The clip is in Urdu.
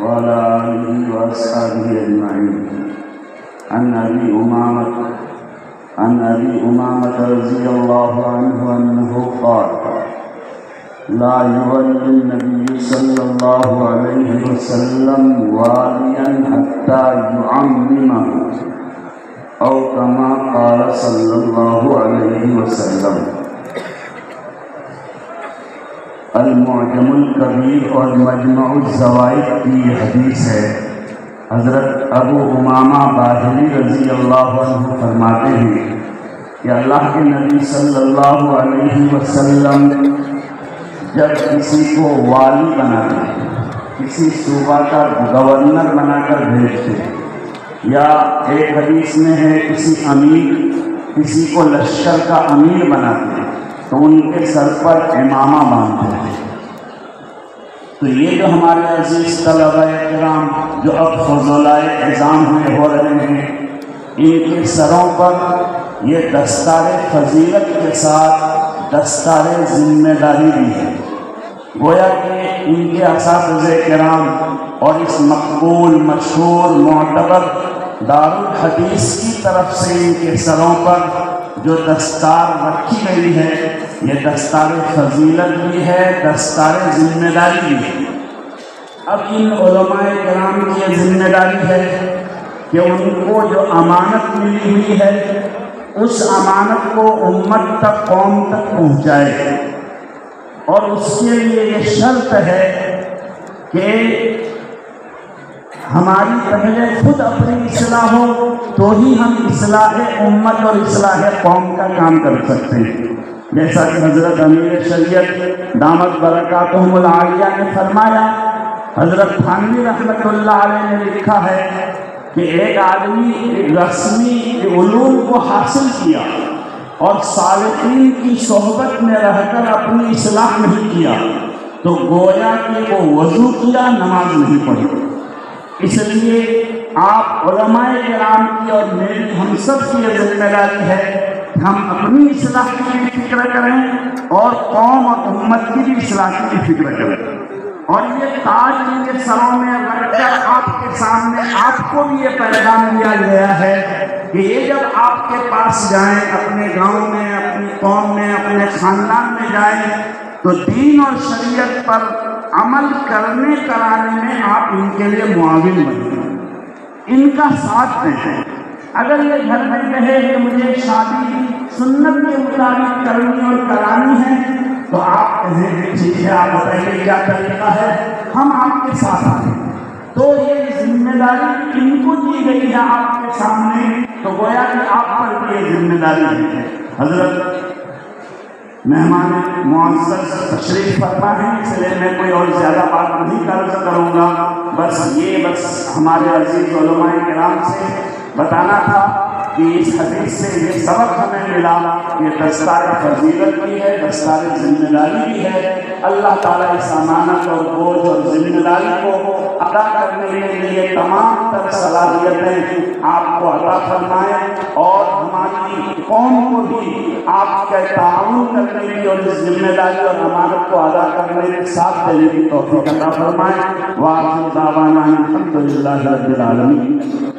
وعلى آله وأصحابه أجمعين. عن أبي أمامة عن أبي أمامة رضي الله عنه أنه قال لا يولي النبي صلى الله عليه وسلم واليا حتى يعممه أو كما قال صلى الله عليه وسلم. المعجم الکبیر اور مجمع الزوائد کی یہ حدیث ہے۔ حضرت ابو امامہ باہری رضی اللہ عنہ فرماتے ہیں کہ اللہ کے نبی صلی اللہ علیہ وسلم جب کسی کو والی بناتے کسی صوبہ کا گورنر بنا کر بھیجتے ہیں، یا ایک حدیث میں ہے، کسی امیر، کسی کو لشکر کا امیر بناتے ہیں۔ تو ان کے سر پر امامہ باندھتے ہیں۔ تو یہ جو ہمارے عزیز طلبہ کرام جو اب فضولائے اعظام ہوئے ہو رہے ہیں، ان کے سروں پر یہ دستار فضیلت کے ساتھ دستار ذمہ داری بھی ہے۔ گویا کہ ان کے اساتذہ کرام اور اس مقبول، مشہور، معتبر دارالحدیث کی طرف سے ان کے سروں پر جو دستار رکھی گئی ہے، یہ دستار فضیلت بھی ہے، دستار ذمہ داری بھی ہے۔ اب ان علماء کرام کی یہ ذمہ داری ہے کہ ان کو جو امانت ملی ہوئی ہے، اس امانت کو امت تک، قوم تک پہنچائے۔ اور اس کے لیے یہ شرط ہے کہ ہماری پہلے خود اپنی اصلاح ہو تو ہی ہم اصلاح امت اور اصلاح قوم کا کام کر سکتے ہیں۔ جیسا کہ حضرت امیر شریعت دامت برکاتہم العالیہ نے فرمایا، حضرت خانوی رحمۃ اللہ علیہ نے لکھا ہے کہ ایک آدمی رسمی علوم کو حاصل کیا اور صالحین کی صحبت میں رہ کر اپنی اصلاح نہیں کیا، تو گویا کہ وہ وضو کیا، نماز نہیں پڑھی۔ اس لیے آپ علماء کرام کی اور میری ہم سب کی یہ ذمہ داری ہے ہم اپنی اصلاح کی بھی فکر کریں اور قوم اور امت کی بھی اصلاح کی بھی فکر کریں۔ اور یہ تاج کے سروں میں رکھ کر آپ کے سامنے آپ کو بھی یہ پیغام دیا گیا ہے کہ یہ جب آپ کے پاس جائیں، اپنے گاؤں میں، اپنی قوم میں، اپنے خاندان میں جائیں، تو دین اور شریعت پر عمل کرنے، کرانے میں آپ کے لیے معاون بنیں ان کا ساتھ دیں اگر یہ گھر میں کہے کہ مجھے شادی سنت کے مطابق کرنی اور کرانی ہے، تو آپ کہیں ٹھیک ہے، آپ بتائیے کیا طریقہ ہے۔ ہم آپ کے ساتھ آئیں تو یہ ذمہ داری ان کو دی گئی ہے آپ کے سامنے؟ تو گویا کہ آپ پر بھی یہ ذمہ داری ہے۔ حضرت مہمان معزز تشریف فرما ہے اس لیے میں کوئی اور زیادہ بات نہیں کر کروں گا۔ بس یہ بس ہمارے عزیز علماء کرام سے بتانا تھا کہ اس حدیث سے یہ سبق ہمیں ملا، یہ دستار فضیلت بھی ہے، دستار ذمہ داری بھی ہے۔ اللہ تعالیٰ اس امانت اور بوجھ اور ذمہ داری کو ادا کرنے کے لیے تمام تر صلاحیتیں آپ کو عطا فرمائیں اور ہماری قوم کو بھی آپ کے تعاون کرنے کی اور اس ذمہ داری اور امانت کو ادا کرنے کے ساتھ دینے کی توفیق عطا فرمائیں وآخر دعوانا الحمدللہ رب العالمین۔